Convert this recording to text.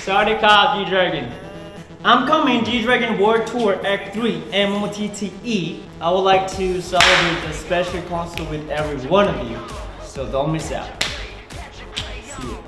Sorry, Kyle G-Dragon. I'm coming G-Dragon World Tour Act 3 MOTTE. I would like to celebrate the special concert with every one of you, so don't miss out. See you.